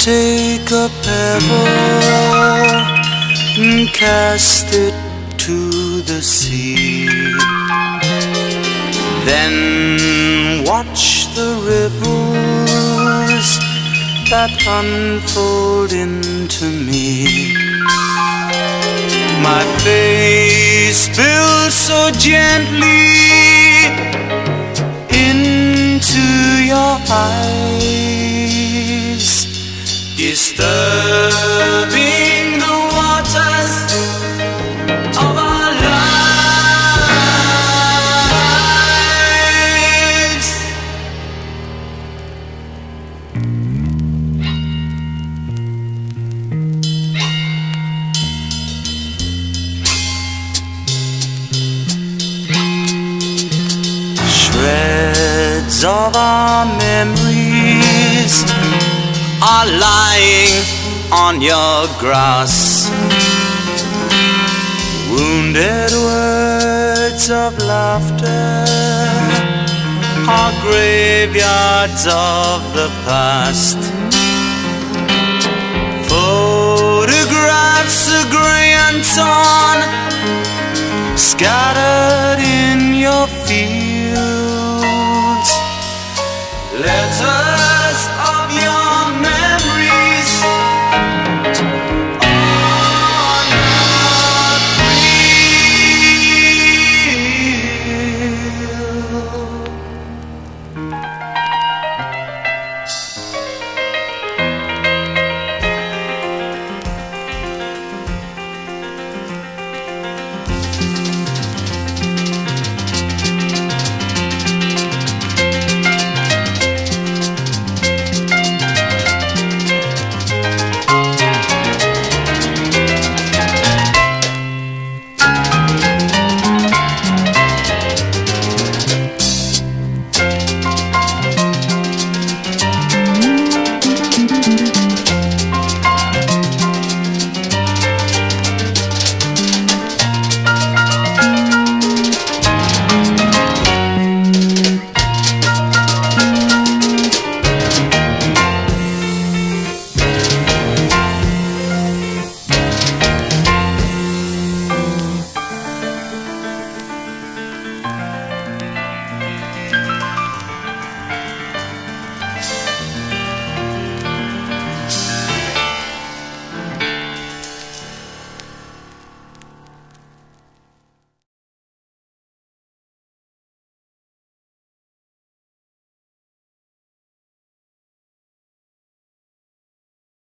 take a pebble and cast it to the sea. Then watch the ripples that unfold into me. My face spills so gently disturbing the waters of our lives. Shreds of our memories are lying on your grass. Wounded words of laughter are graveyards of the past. Photographs are grey and torn, scattered in your fields. Letters